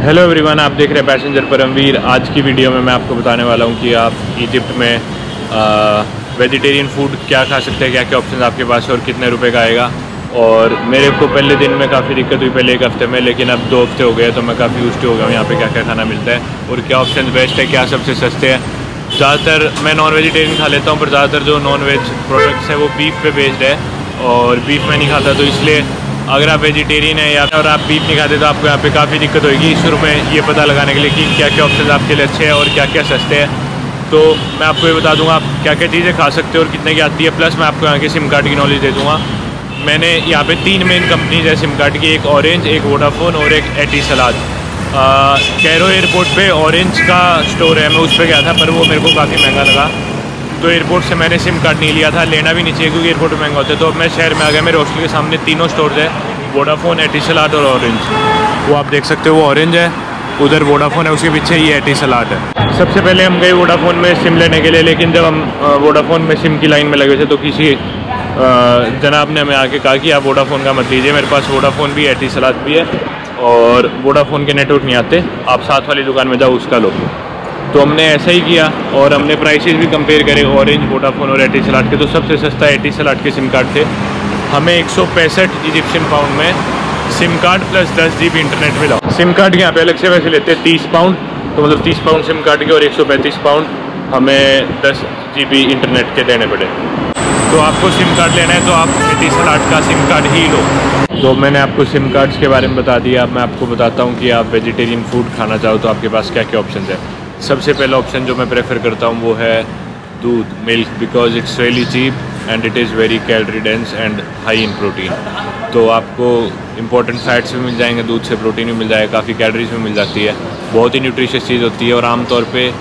Hello everyone आप देख रहे हैं पैसेंजर परमवीर। आज की वीडियो में मैं आपको बताने वाला हूँ कि आप इजिप्ट में वेजिटेरियन फ़ूड क्या खा सकते हैं क्या क्या ऑप्शन आपके पास है और कितने रुपए का आएगा। और मेरे को पहले दिन में काफ़ी दिक्कत हुई पहले एक हफ़्ते में, लेकिन अब दो हफ़्ते हो गए तो मैं काफ़ी यूज़ हो गया हूँ, यहाँ पर क्या क्या खाना मिलता है और क्या ऑप्शन बेस्ट है, क्या सबसे सस्ते हैं। ज़्यादातर मैं नॉन वेजिटेरियन खा लेता हूँ, पर ज़्यादातर जो नॉन वेज प्रोडक्ट्स है, वो बीफ पे बेस्ड है और बीफ मैं नहीं खाता तो इसलिए अगर आप वेजिटेरियन है या और आप बीफ नहीं खाते तो आपको यहाँ पे काफ़ी दिक्कत होगी शुरू में ये पता लगाने के लिए कि क्या क्या ऑप्शन आपके लिए अच्छे हैं और क्या क्या सस्ते हैं। तो मैं आपको ये बता दूँगा आप क्या क्या चीज़ें खा सकते हो और कितने की आती है प्लस मैं आपको यहाँ के सिम कार्ड की नॉलेज दे दूँगा। मैंने यहाँ पे तीन मेन कंपनीज़ है सिम कार्ड की, एक ऑरेंज एक वोडाफोन और एक एटी सलाद कैरो एयरपोर्ट पे ऑरेंज का स्टोर है, मैं उस पर गया था, पर वो मेरे को काफ़ी महँगा लगा। तो एयरपोर्ट से मैंने सिम कार्ड नहीं लिया था, लेना भी नहीं चाहिए क्योंकि एयरपोर्ट महँगा होता है। तो अब मैं शहर में आ गया, मेरे हॉस्टल के सामने तीनों स्टोर्स है वोडाफोन एटी सलाट और ऑरेंज वो आप देख सकते हो, वो ऑरेंज है, उधर वोडाफोन है, उसके पीछे ये एटी सलाट है। सबसे पहले हम गए वोडाफोन में सिम लेने के लिए, लेकिन जब हम वोडाफोन में सिम की लाइन में लगे थे तो किसी जनाब ने हमें आके कहा कि आप वोडाफोन का मत लीजिए, मेरे पास वोडाफोन भी एटीसलाट भी है, और वोडाफोन के नेटवर्क नहीं आते, आप साथ वाली दुकान में जाओ, उसका लो। तो हमने ऐसा ही किया और हमने प्राइसेस भी कंपेयर करे ऑरेंज वोडाफोन और एटी सलाट के तो सबसे सस्ता एटी सलाट के सिम कार्ड थे। हमें एक सौ पैंसठ इजिप्शियन पाउंड में सिम कार्ड प्लस दस जी इंटरनेट मिला। सिम कार्ड के यहाँ पे अलग से वैसे लेते हैं, तीस पाउंड तो मतलब तीस पाउंड सिम कार्ड के और एक सौ पैंतीस पाउंड हमें दस जी इंटरनेट के देने पड़े। तो आपको सिम कार्ड लेना है तो आप एटी सलाट का सिम कार्ड ही लो। तो मैंने आपको सिम कार्ड्स के बारे में बता दिया। अब मैं आपको बताता हूँ कि आप वेजिटेरियन फ़ूड खाना चाहो तो आपके पास क्या क्या ऑप्शन है। सबसे पहला ऑप्शन जो मैं प्रेफर करता हूँ वो है दूध milk because it's really cheap and it is very calorie dense and high in protein तो आपको इंपॉर्टेंट फैट्स भी मिल जाएँगे, दूध से प्रोटीन भी मिल जाएगा, काफ़ी कैलरीज भी मिल जाती है। बहुत ही न्यूट्रिशियस चीज़ होती है और आमतौर पर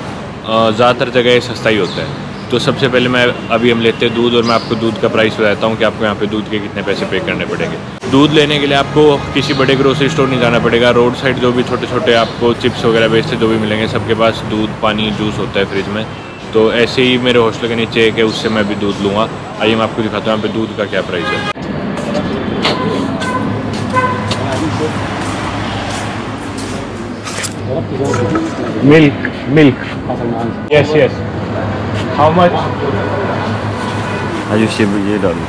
ज़्यादातर जगह सस्ता ही होता है। तो सबसे पहले मैं अभी हम लेते हैं दूध और मैं आपको दूध का प्राइस बताता हूँ कि आपको यहाँ पे दूध के कितने पैसे पे करने पड़ेंगे। दूध लेने के लिए आपको किसी बड़े ग्रोसरी स्टोर नहीं जाना पड़ेगा। रोड साइड जो भी छोटे छोटे आपको चिप्स वगैरह बेचते जो भी मिलेंगे, सबके पास दूध, पानी जूस होता है फ्रिज में। तो ऐसे ही मेरे हॉस्टल के नीचे एक है, उससे मैं भी दूध लूँगा। आइए मैं आपको दिखाता हूँ यहाँ पे दूध का क्या प्राइस है। Milk milk yes yes how much आज ये ये डालो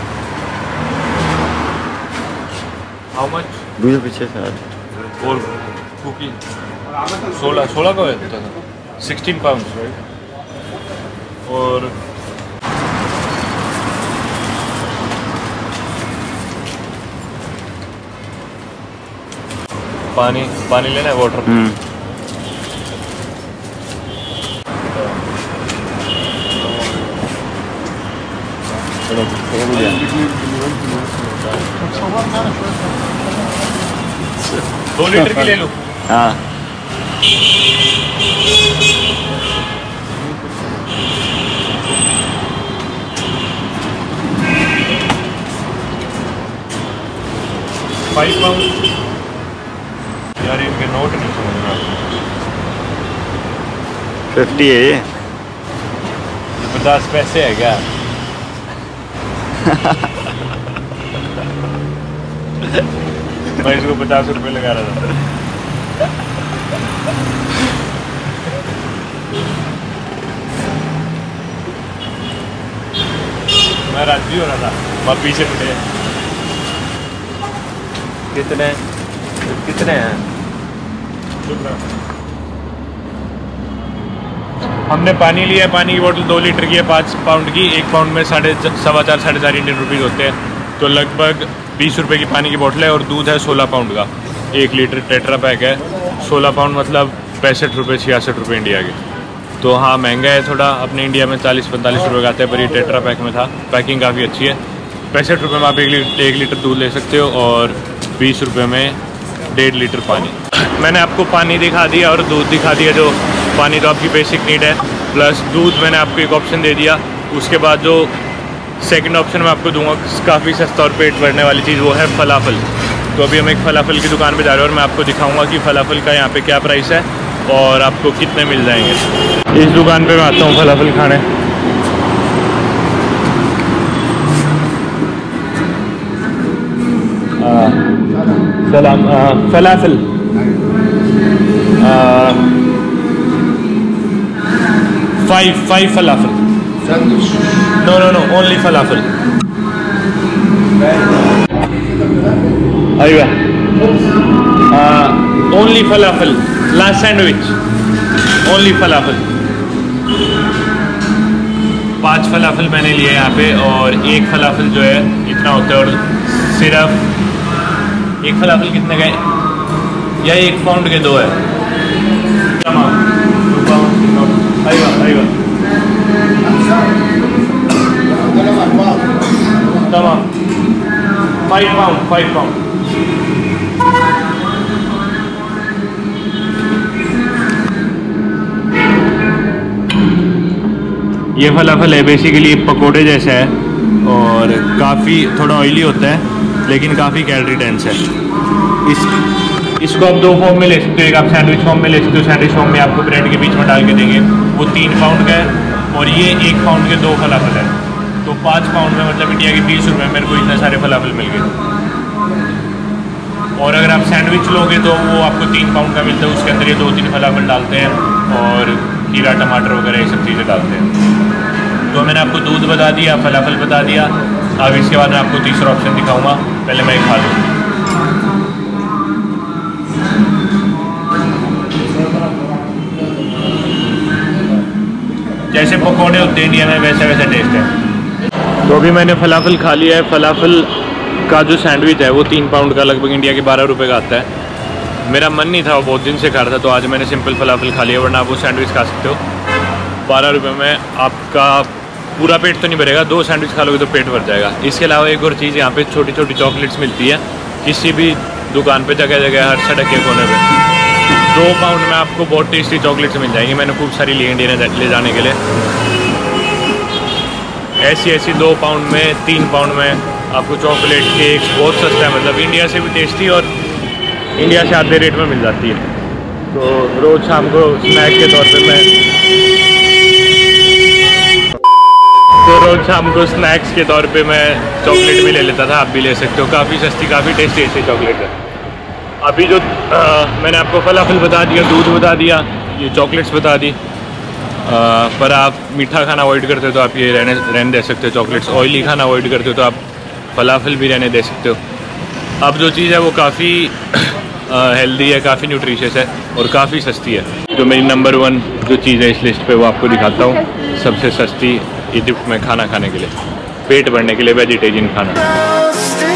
हाउ मच दूध पीछे शायद और कुकी सोलह सोलह का होता था सिक्सटीन पाउंड राइट और पानी पानी लेना है वाटर दो लीटर की ले लो। हाँ। फाइव पाउंड यार इनके नोट नहीं समझ रहा। फिफ्टी है ये। पचास पैसे है क्या? मैं इसको पचास रुपए लगा रहा था। मैं राज़ी हो रहा था मैं पीछे पड़े कितने? कितने हैं? हमने पानी लिया है पानी की बोतल दो लीटर की है पाँच पाउंड की। एक पाउंड में साढ़े सवा चार साढ़े चार इंडियन रुपीज़ होते हैं। तो लगभग बीस रुपए की पानी की बोतल है और दूध है सोलह पाउंड का। एक लीटर टेट्रा पैक है। सोलह पाउंड मतलब पैंसठ रुपये छियासठ रुपये इंडिया के। तो हाँ महँगा है थोड़ा। अपने इंडिया में चालीस, पैंतालीस रुपये का आता है, पर ये टेट्रा पैक में था। पैकिंग काफ़ी अच्छी है। पैंसठ रुपये में आप एक लीटर एक लीटर दूध ले सकते हो और बीस रुपये में डेढ़ लीटर पानी। मैंने आपको पानी दिखा दिया और दूध दिखा दिया, जो पानी तो आपकी बेसिक नीड है। प्लस दूध मैंने आपको एक ऑप्शन दे दिया। उसके बाद जो सेकंड ऑप्शन मैं आपको दूँगा, काफ़ी सस्ता और पेट भरने वाली चीज़ वो है फलाफल। तो अभी हम एक फलाफल की दुकान पे जा रहे हैं और मैं आपको दिखाऊँगा कि फलाफल का यहाँ पे क्या प्राइस है और आपको कितने मिल जाएँगे। इस दुकान पे मैं आता हूँ फलाफल खाने। सलाम falafel. Five five falafel. No no no only falafel अय्या only falafel last sandwich only falafel पाँच फलाफल मैंने लिए यहाँ पे और एक फलाफल जो है इतना होता है और सिर्फ़ एक फलाफल कितने का है? या एक पाउंड के दो है? पाउंड फाइव पाउंड ये फलाफल है बेसिकली पकोड़े जैसा है और काफ़ी थोड़ा ऑयली होता है, लेकिन काफ़ी कैलरी डेंस है। इस, इसको आप दो फॉर्म में ले सकते हो, एक आप सैंडविच फॉर्म में ले सकते हो सैंडविच फॉर्म में आपको ब्रेड के बीच में डाल के देंगे। वो तीन पाउंड का है और ये एक पाउंड के दो फलाफल है। तो पाँच पाउंड में मतलब इंडिया के बीस रुपये मेरे को इतने सारे फलाफल मिल गए। और अगर आप सैंडविच लोगे तो वो आपको तीन पाउंड का मिलता है, उसके अंदर ये दो तीन फलाफल डालते हैं और खीरा, टमाटर वगैरह ये सब चीज़ें डालते हैं। तो मैंने आपको दूध बता दिया फलाफल बता दिया। अब इसके बाद मैं आपको तीसरा ऑप्शन दिखाऊँगा, पहले मैं खा लूँ। जैसे पकौड़े होते इंडिया में वैसे वैसे टेस्ट है। तो अभी मैंने फलाफल खा लिया है। फलाफल का जो सैंडविच है, वो तीन पाउंड का लगभग इंडिया के बारह रुपये का आता है। मेरा मन नहीं था, वो बहुत दिन से खा रहा था तो आज मैंने सिंपल फलाफल खा लिया, वरना आप वो सैंडविच खा सकते हो। बारह रुपये में आपका पूरा पेट तो नहीं भरेगा, दो सैंडविच खा लोगे तो पेट भर जाएगा। इसके अलावा एक और चीज़ यहाँ पे छोटी छोटी चॉकलेट्स मिलती है, किसी भी दुकान पे जगह जगह हर सड़क के कोने पे। दो पाउंड में आपको बहुत टेस्टी चॉकलेट्स मिल जाएँगी। मैंने खूब सारी ली इंडिया ले जाने के लिए। ऐसी ऐसी दो पाउंड में तीन पाउंड में आपको चॉकलेट केक बहुत सस्ता है। मतलब इंडिया से भी टेस्टी और इंडिया से आधे रेट में मिल जाती है। तो रोज़ शाम को स्नैक के तौर पे मैं तो रोज़ शाम को स्नैक्स के तौर पे मैं चॉकलेट भी ले लेता था आप भी ले सकते हो। काफ़ी सस्ती काफ़ी टेस्टी ऐसी चॉकलेट है अभी जो आ, मैंने आपको फलाफल बता दिया दूध बता दिया ये चॉकलेट्स बता दी। पर आप मीठा खाना अवॉइड करते हो तो आप ये रहने रहने दे सकते हो चॉकलेट्स ऑयली खाना अवॉइड करते हो तो आप फलाफल भी रहने दे सकते हो। अब जो चीज़ है वो काफ़ी हेल्दी है, काफ़ी न्यूट्रिशियस है और काफ़ी सस्ती है। जो मेरी नंबर वन जो चीज़ है इस लिस्ट पे वो आपको दिखाता हूँ। सबसे सस्ती इजिप्ट में खाना खाने के लिए, पेट भरने के लिए वेजिटेरियन खाना।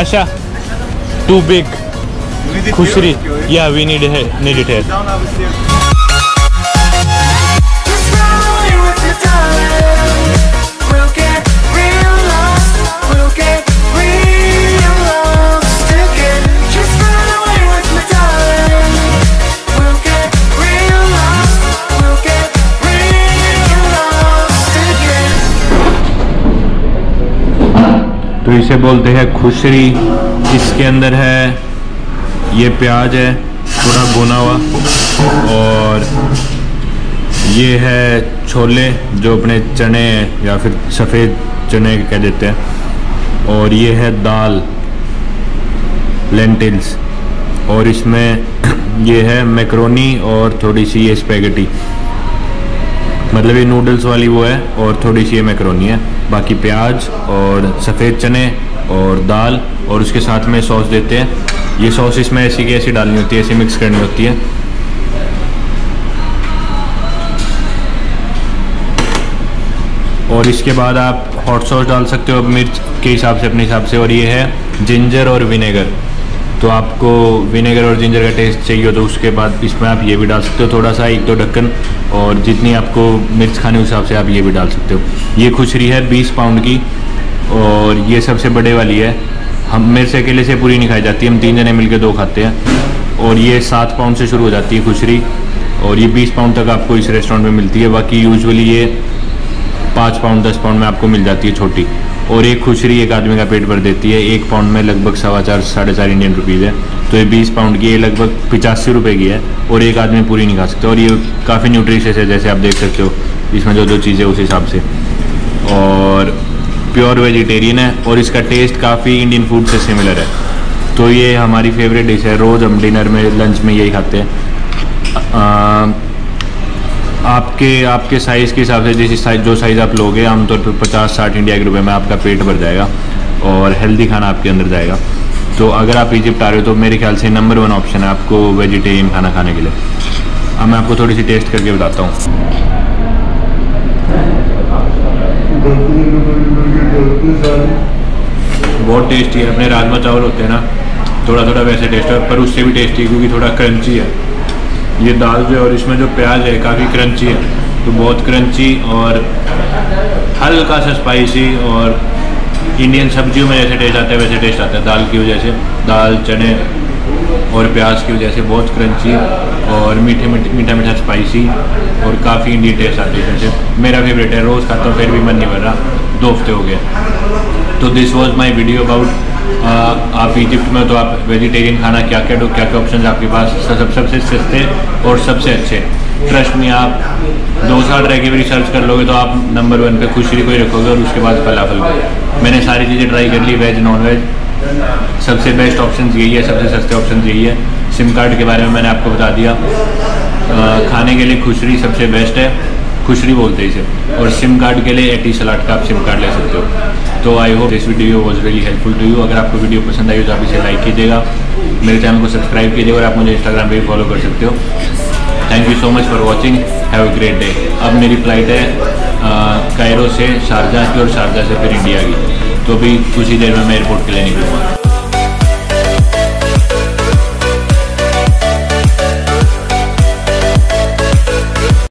Basha, too big. Khushri. Yeah, we need need it here. तो इसे बोलते हैं खुशरी। इसके अंदर है, ये प्याज है थोड़ा भुना हुआ। और ये है छोले, जो अपने चने या फिर सफ़ेद चने कह देते हैं। और ये है दाल, लेंटिल्स। और इसमें ये है मैक्रोनी और थोड़ी सी ये स्पेगेटी। मतलब ये नूडल्स वाली वो है, और थोड़ी सी ये मैक्रोनी है। बाकी प्याज और सफ़ेद चने और दाल और उसके साथ में सॉस देते हैं। ये सॉस इसमें ऐसी की ऐसी डालनी होती है, ऐसी मिक्स करनी होती है। और इसके बाद आप हॉट सॉस डाल सकते हो मिर्च के हिसाब से, अपने हिसाब से। और ये है जिंजर और विनेगर। तो आपको विनेगर और जिंजर का टेस्ट चाहिए हो तो उसके बाद इसमें आप ये भी डाल सकते हो थोड़ा सा एक दो ढक्कन, और जितनी आपको मिर्च खाने उस हिसाब से आप ये भी डाल सकते हो। ये खुशरी है बीस पाउंड की, और ये सबसे बड़े वाली है। हम, मेरे से अकेले से पूरी नहीं खाई जाती, हम तीन जने मिलकर दो खाते हैं। और ये सात पाउंड से शुरू हो जाती है खुशरी, और ये बीस पाउंड तक आपको इस रेस्टोरेंट में मिलती है। बाकी यूजुअली ये पाँच पाउंड दस पाउंड में आपको मिल जाती है छोटी। और एक खुशरी एक आदमी का पेट भर देती है। एक पाउंड में लगभग सवा चार, साढ़े चार इंडियन रुपीज़ है। तो ये बीस पाउंड की ये लगभग पचासी रुपये की है और एक आदमी पूरी नहीं खा सकते। और ये काफ़ी न्यूट्रिशियस है, जैसे आप देख सकते हो। इसमें जो जो चीज़ें उस हिसाब से। और प्योर वेजिटेरियन है और इसका टेस्ट काफ़ी इंडियन फ़ूड से सिमिलर है। तो ये हमारी फेवरेट डिश है। रोज़ हम डिनर में लंच में यही खाते हैं। आपके आपके साइज़ के हिसाब से जिस साइज़ जो साइज़ आप लोगे, आमतौर पर पचास, साठ इंडिया के रुपये में आपका पेट भर जाएगा और हेल्दी खाना आपके अंदर जाएगा। तो अगर आप इजिप्ट आ रहे हो तो मेरे ख्याल से नंबर वन ऑप्शन है आपको वेजिटेरियन खाना खाने के लिए। अब मैं आपको थोड़ी सी टेस्ट करके बताता हूँ। बहुत टेस्टी है। अपने राजमा चावल होते हैं ना थोड़ा थोड़ा वैसे टेस्ट है, पर उससे भी टेस्टी क्योंकि थोड़ा क्रंची है। ये दाल जो है और इसमें जो प्याज है, काफ़ी क्रंची है। तो बहुत क्रंची और हल्का सा स्पाइसी और इंडियन सब्जियों में जैसे टेस्ट आता है, वैसे टेस्ट आता है। दाल की वजह से, दाल, चने और प्याज की वजह से बहुत क्रंची और मीठे मीठे, मीठा मीठा स्पाइसी और काफ़ी इंडियन टेस्ट आती है जैसे मेरा फेवरेट है, रोज़ खाता हूँ, फिर भी मन नहीं भर रहा। दो हफ़्ते हो गए। तो this was my video about आप इजिप्ट में तो आप वेजिटेरियन खाना क्या क्या क्या क्या ऑप्शन आपके पास? सब सबसे सस्ते और सबसे अच्छे। ट्रस्ट में आप दो साल रह के भी रिसर्च कर लोगे तो आप नंबर वन पे खुशरी को ही रखोगे और उसके बाद फलाफल को मैंने सारी चीज़ें ट्राई कर ली वेज नॉन वेज सबसे बेस्ट ऑप्शन यही है सबसे सस्ते ऑप्शन यही है। सिम कार्ड के बारे में मैंने आपको बता दिया। आ, खाने के लिए खुशरी सबसे बेस्ट है। खुशरी बोलते हैं इसे। और सिम कार्ड के लिए एटी सलाट का आप सिम कार्ड ले सकते हो। तो I hope this video was really helpful to you अगर आपको वीडियो पसंद आई हो तो आप इसे लाइक कीजिएगा। मेरे चैनल को सब्सक्राइब कीजिएगा और आप मुझे इंस्टाग्राम पर भी फॉलो कर सकते हो। Thank you so much for watching have a great day अब मेरी फ़्लाइट है कायरो से शारजा की और शारजा से फिर इंडिया की। तो अभी कुछ ही देर में मैं एयरपोर्ट के लिए निकलूँगा।